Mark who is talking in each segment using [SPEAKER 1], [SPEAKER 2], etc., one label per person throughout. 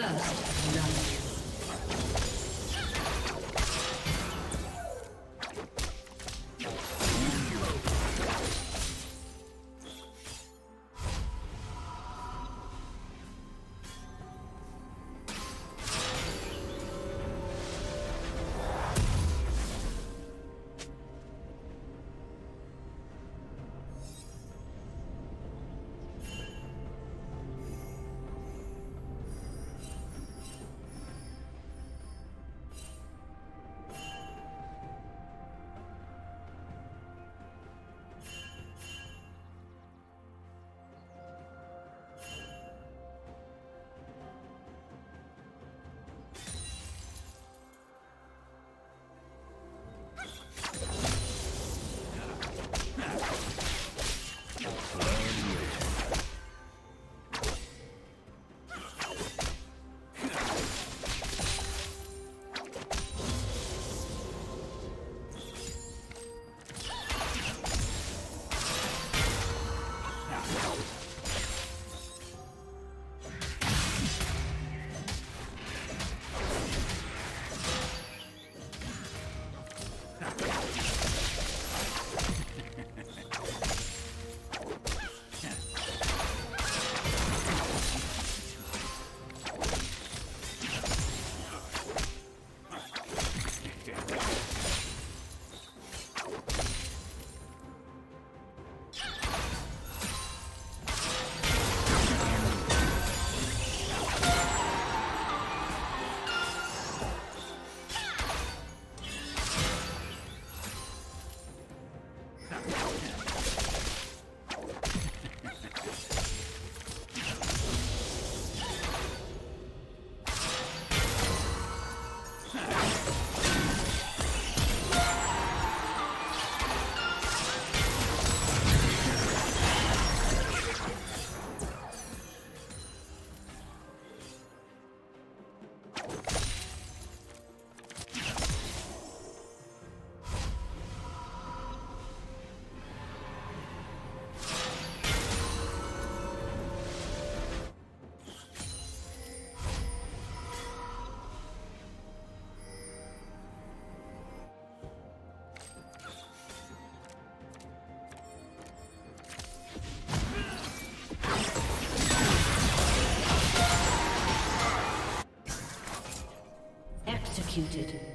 [SPEAKER 1] First blood. Executed.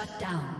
[SPEAKER 1] Shut down.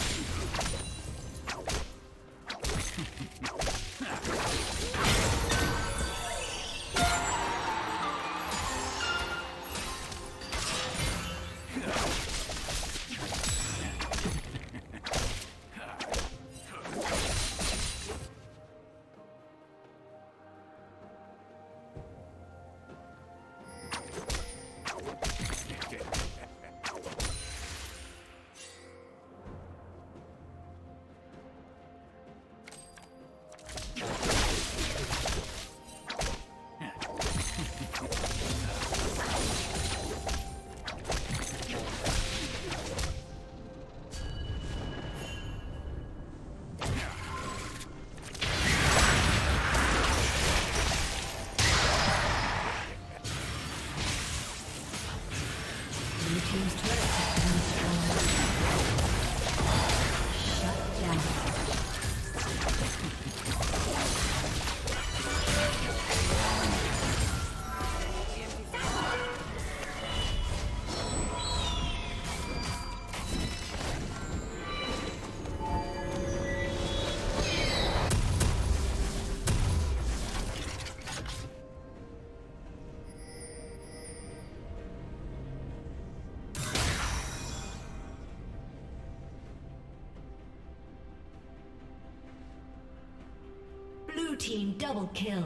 [SPEAKER 1] Team double kill.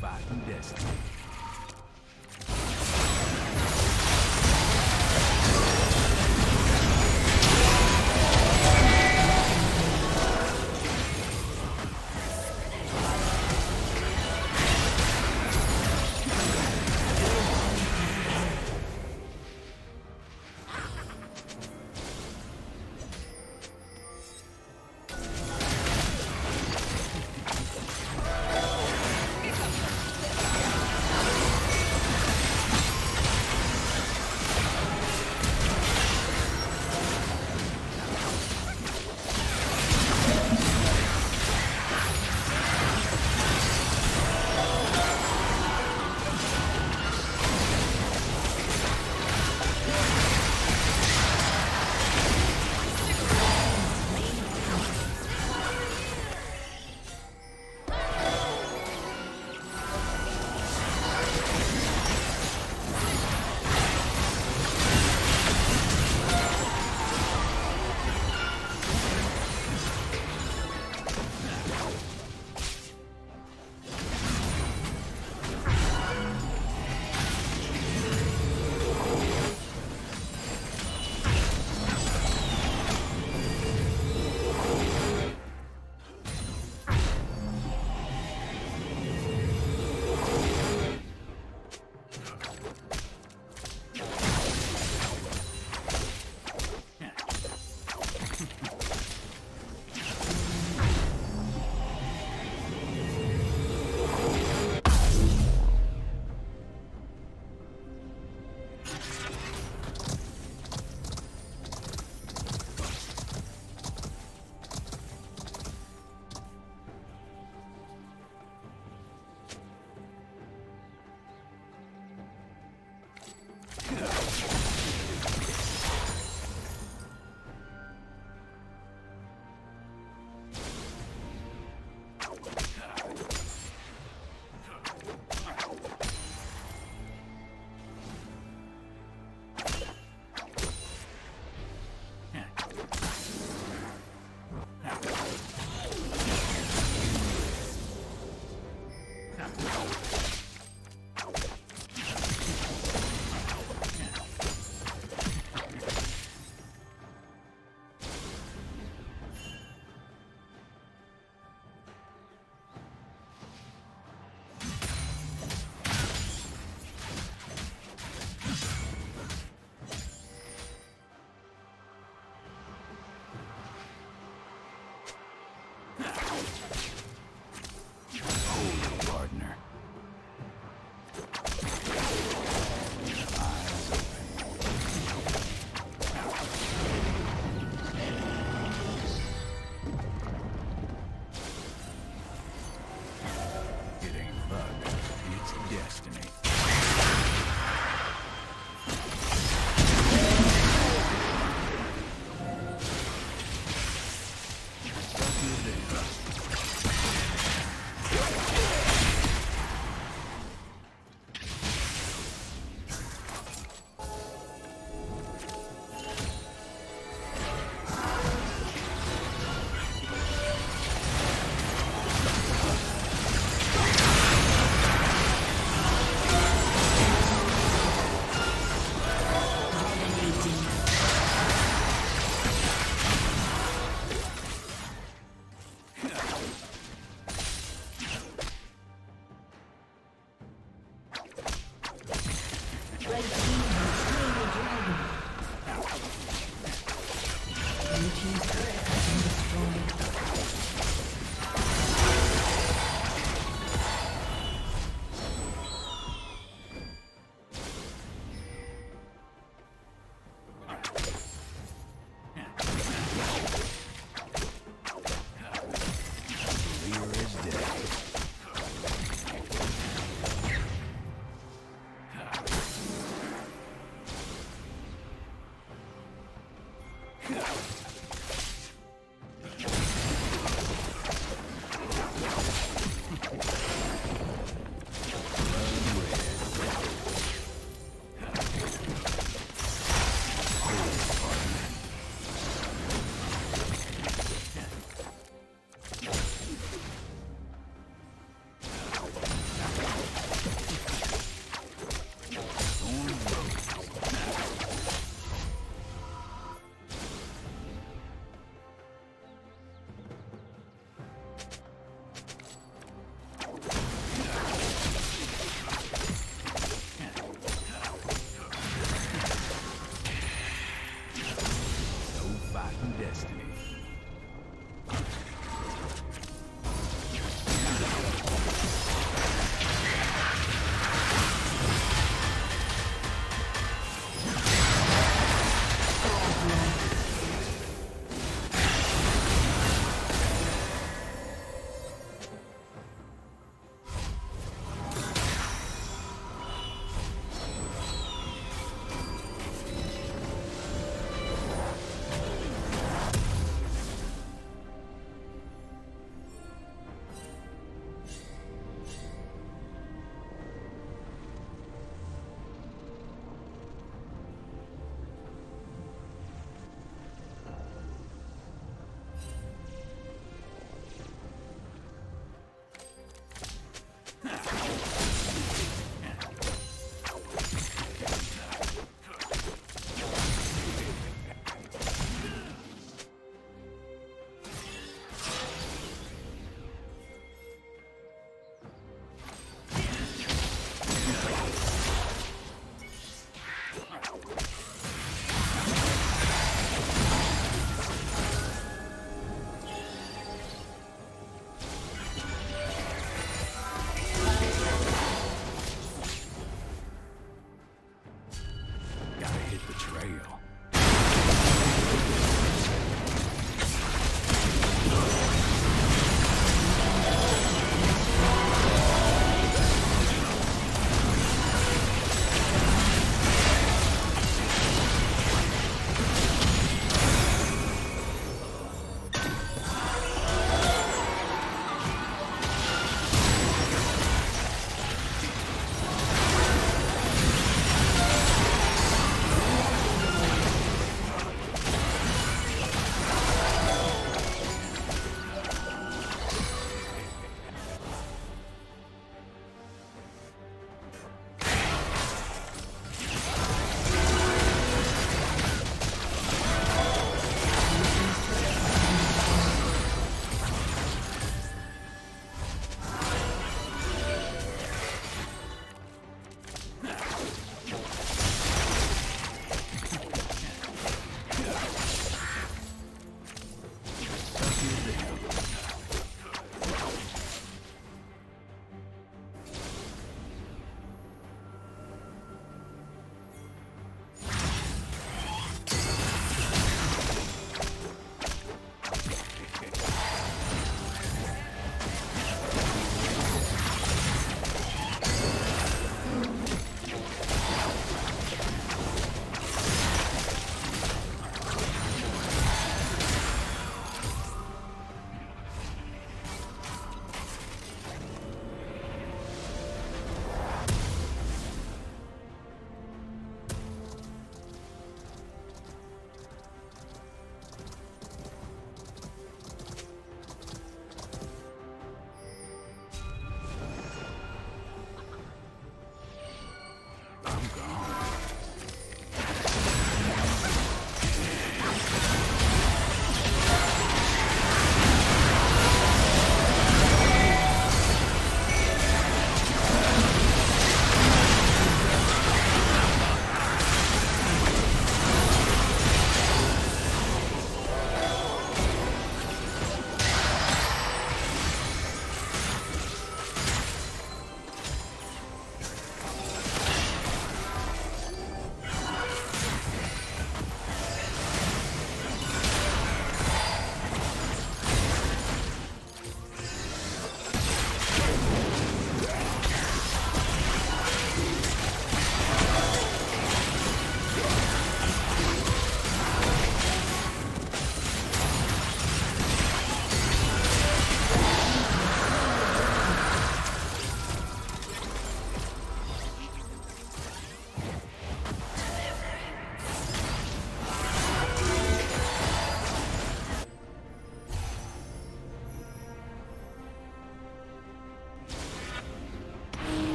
[SPEAKER 1] Fighting destiny.